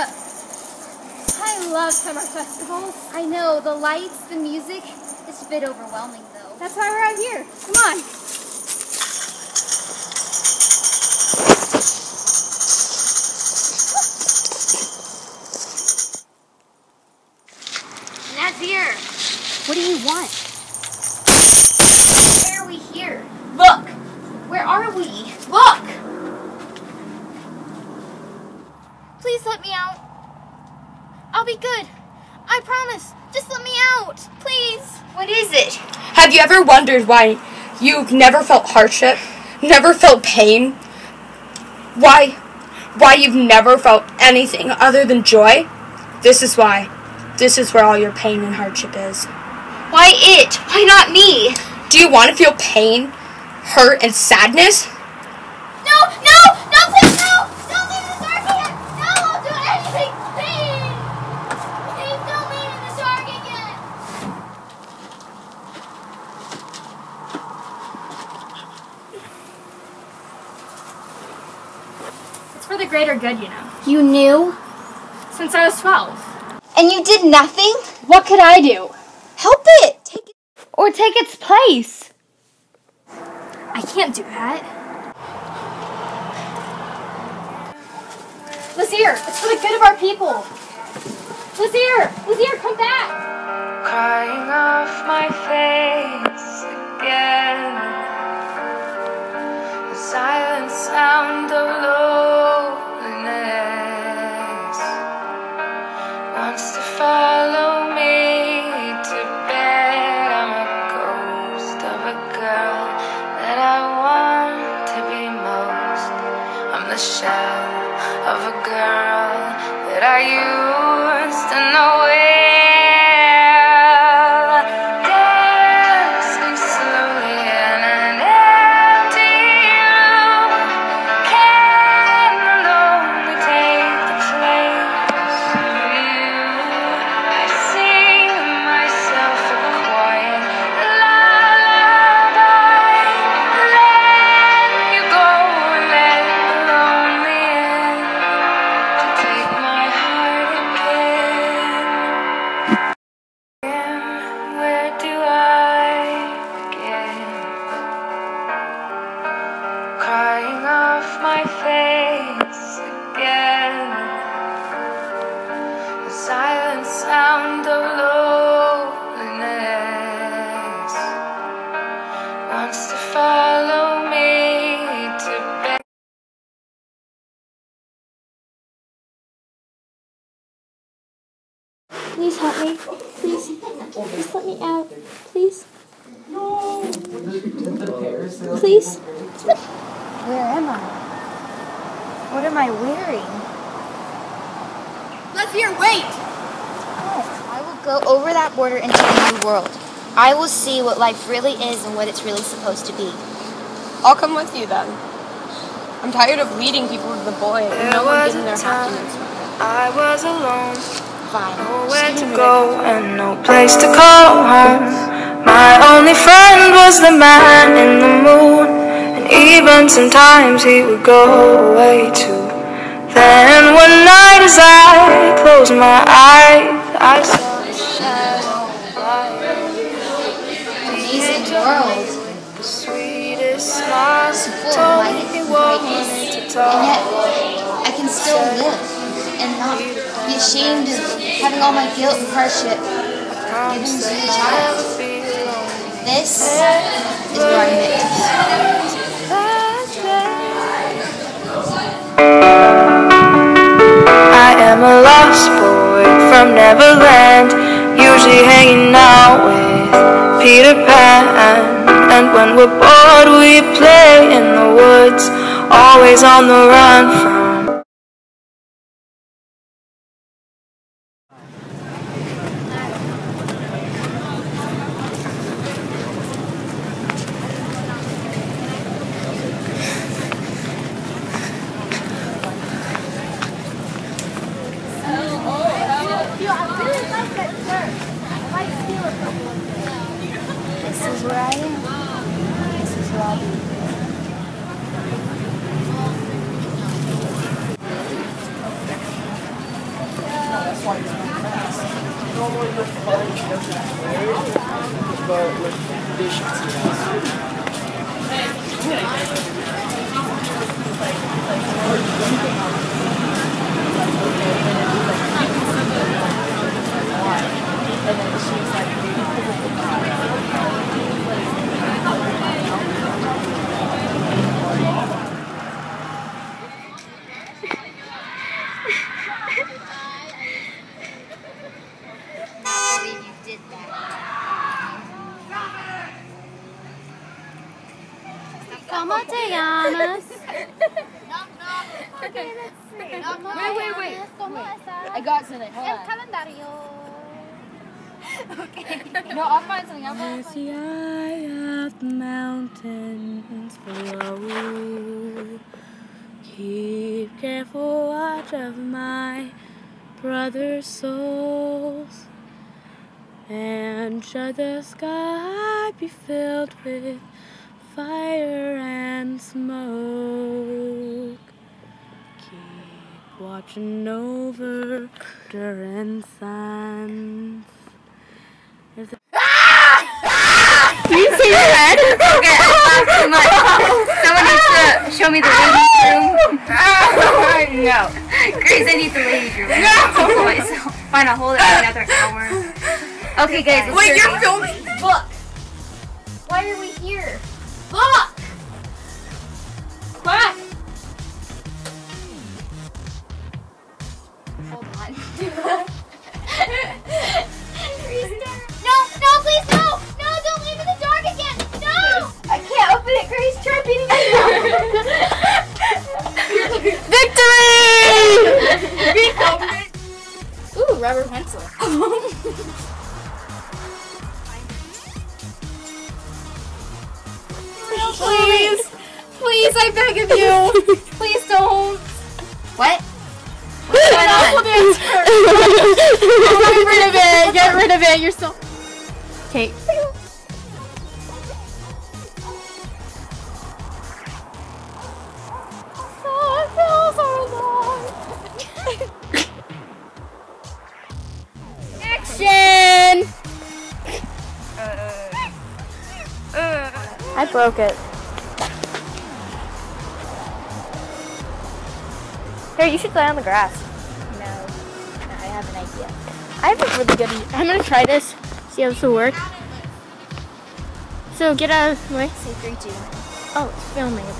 I love summer festivals. I know, the lights, the music, it's a bit overwhelming though. That's why we're out here. Come on. Nazir! What do you want? Why are we here? Look! Where are we? Look! Please let me out. I'll be good. I promise. Just let me out. Please. What is it? Have you ever wondered why you've never felt hardship, never felt pain? Why why you've never felt anything other than joy? This is why. This is where all your pain and hardship is. Why it? Why not me? Do you want to feel pain, hurt, and sadness? No, no, no, please, no! Don't leave in the dark again! No, I'll do anything, please! Please don't leave in the dark again! It's for the greater good, you know. You knew? Since I was 12. And you did nothing? What could I do? Help it! Take it. Or take its place? I can't do that. Lazier, it's for the good of our people. Lazier, Lazier, come back. crying off my face again. The silent sound of follow me to bed. I'm a ghost of a girl that I want to be most. I'm the shell of a girl that I used to know off my face again. The silent sound of loneliness wants to follow me to bed. Please help me. Please. Just let me out. Please. Please. Where am I? What am I wearing? Let's hear wait! Oh, I will go over that border into a new world. I will see what life really is and what it's really supposed to be. I'll come with you then. I'm tired of leading people to the boy and There no one was getting their happiness. I was alone. Fine. Nowhere to go and no place to call home. My only friend was the man in the moon, and even sometimes he would go away too. Then one night, as I closed my eyes, I saw his shadow flying. Amazing world. The sweetest smile told light me and wanted to And talk. yet, I can still live and not be ashamed of having all my guilt and hardship given to the child. This from Neverland, usually hanging out with Peter Pan. And when we're bored, we play in the woods, always on the run from. flights went. Normally the flight doesn't but with conditions, ¿Cómo te llamas? Wait, wait, wait. ¿Cómo? I got something. Hold El on. calendario. No, I'll find something. I'll find As the eye of the mountains flow, keep careful watch of my brother's souls, and should the sky be filled with fire and smoke, keep watching over during suns. There's a do you see your head? Okay, I laughed too much. Someone needs to show me the ladies' room. no. Grace, I need the ladies' room. No. Boys. Fine, I'll hold it for another hour. Okay, guys, Wait, you're filming? Look. Why are we here? Look. Quiet. Hold on. no, no, please, no! No, don't leave in the dark again! No! I can't open it, Grace. Try beating Victory! Ooh, rubber pencil. Please, please, I beg of you. Please don't. What? Hold it. Get rid of it. Get rid of it. You're so. Okay. Action! Uh, uh, uh, I broke it. Here, you should lay on the grass. No, I have an idea. I have a really good idea. I'm gonna try this, see how this will work. So get out of the way. Say three, two. Oh, it's filming a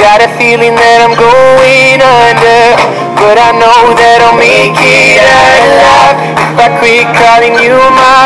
Got a feeling that I'm going under. But I know that I'll make it out alive If I quit calling you my